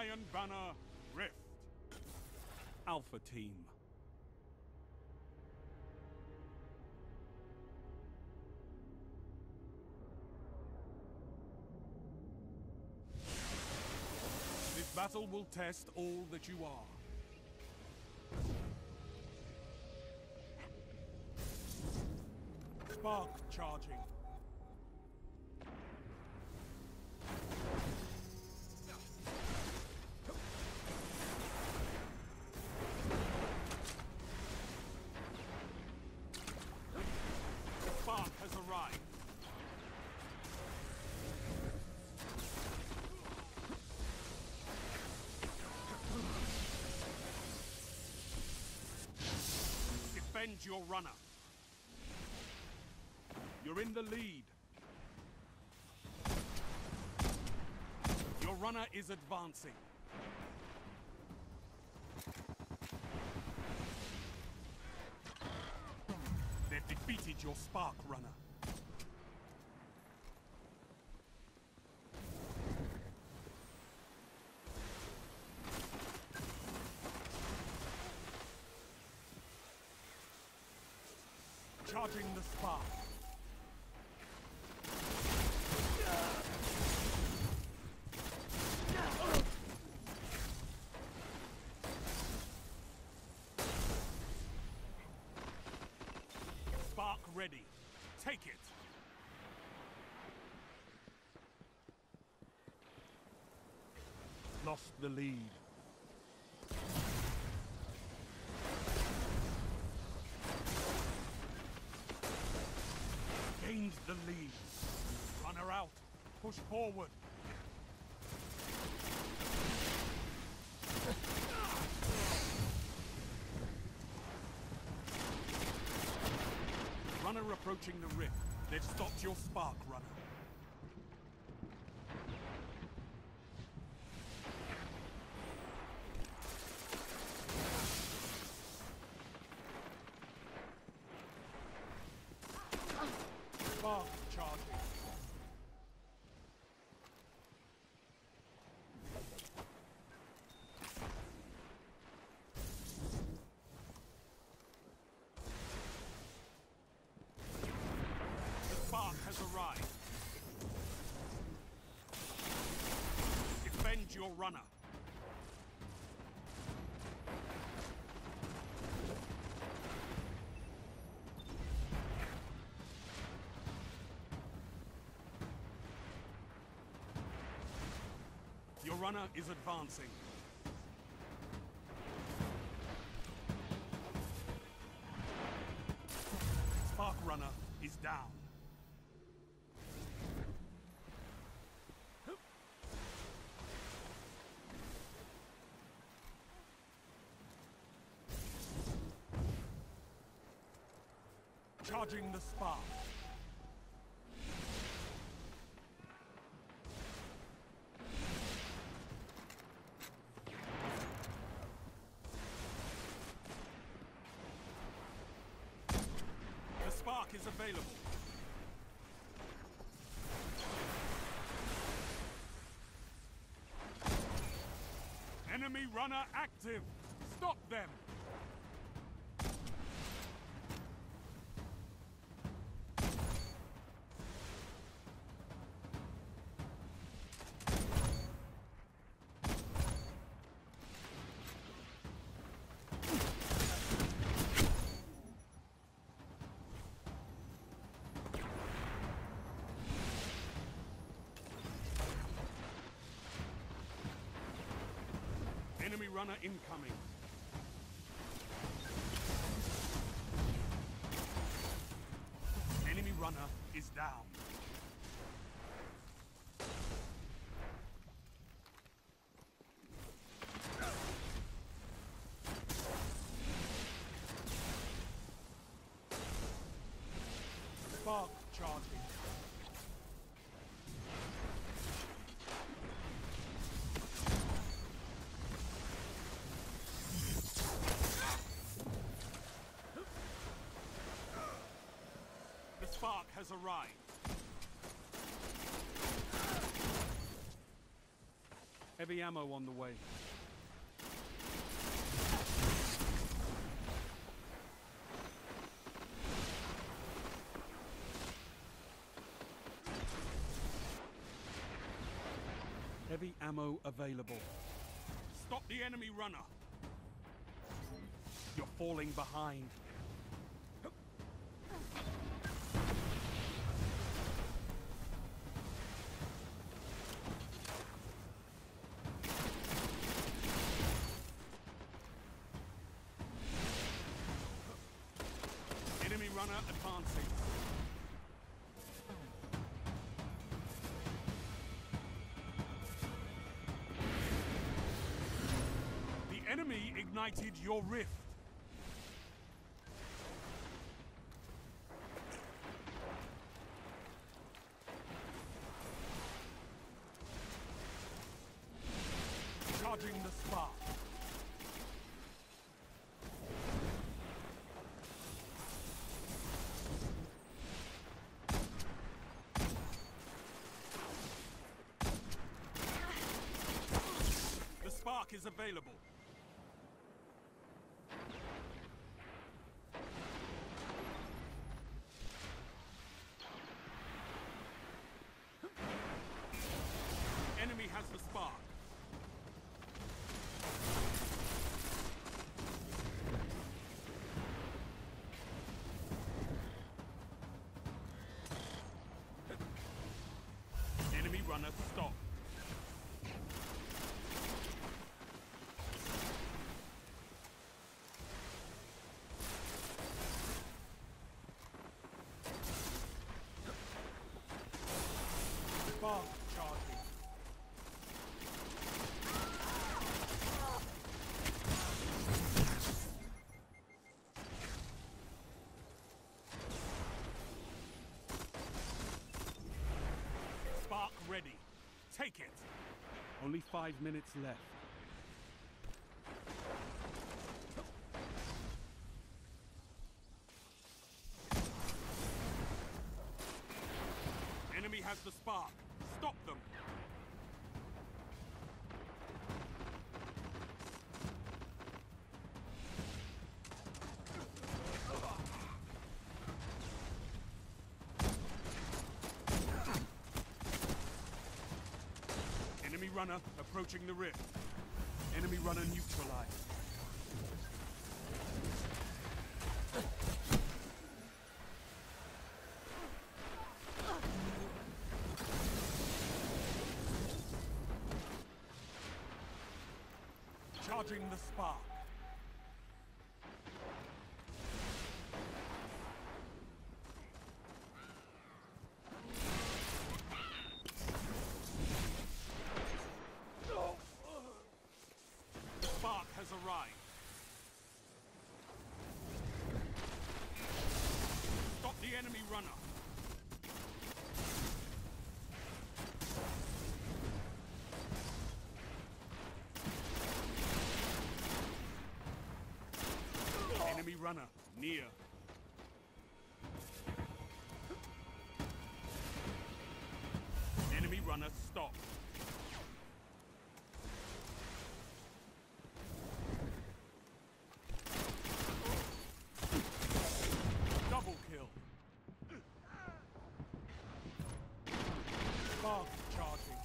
Iron Banner Rift. Alpha Team. This battle will test all that you are. Spark charging. Defend your runner. You're in the lead. Your runner is advancing. They've defeated your Spark Runner. Charging the Spark. Spark ready. Take it. Lost the lead. The lead. Runner out. Push forward. Runner approaching the rift. They've stopped your spark, runner. Spark charging. The spark has arrived. Defend your runner. Your runner is advancing. Spark runner is down. Charging the spark. The spark is available. Enemy runner active. Stop them. Runner incoming. Enemy runner is down. Spark charging. The has arrived. Heavy ammo on the way. Heavy ammo available. Stop the enemy runner. You're falling behind. Advancing. The enemy ignited your rift. Charging the spark. The spark is available. Enemy has the spark. Enemy runner stop. Spark charging. Spark ready. Take it. Only five minutes left. Enemy has the spark. Stop them. Enemy runner approaching the rift. Enemy runner neutralized. Charging the spark. The spark has arrived. Stop the enemy runner. Enemy runner near. Enemy runner stop. Double kill. Spark charging.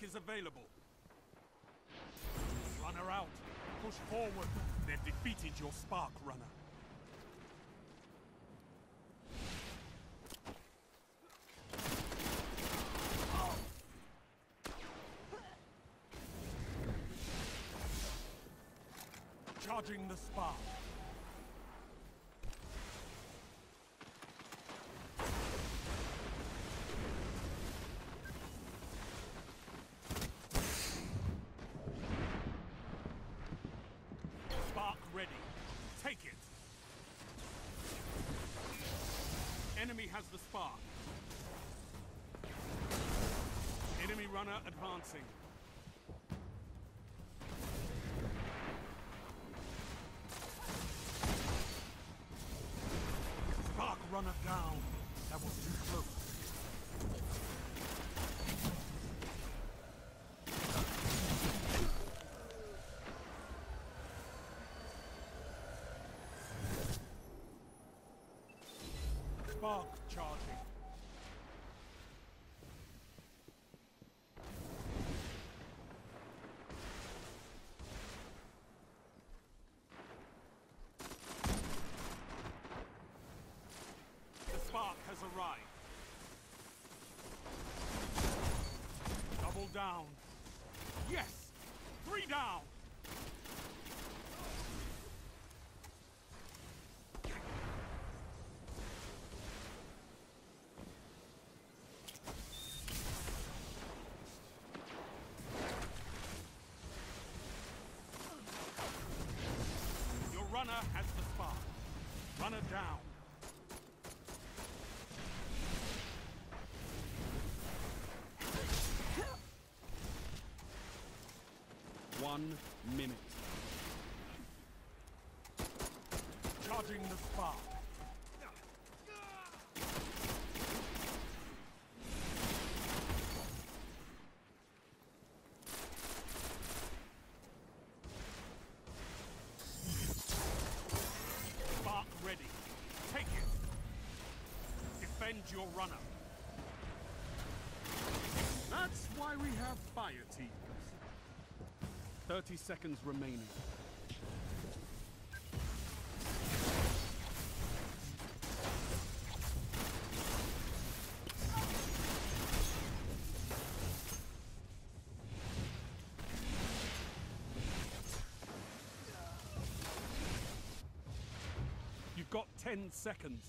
The is available. Runner out. Push forward. They've defeated your spark runner. Charging the. Spark runner advancing. Spark runner down. That was too close. Spark charging. Yes! Three down! Your runner has the spark. Runner down. One minute. Charging the spark. Spark ready. Take it. Defend your runner. That's why we have fire teams. 30 seconds remaining. You've got 10 seconds.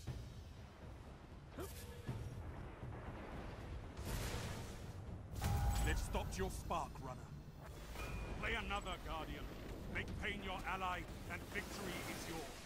They've stopped your spark, runner. Another, Guardian. Make pain your ally, and victory is yours.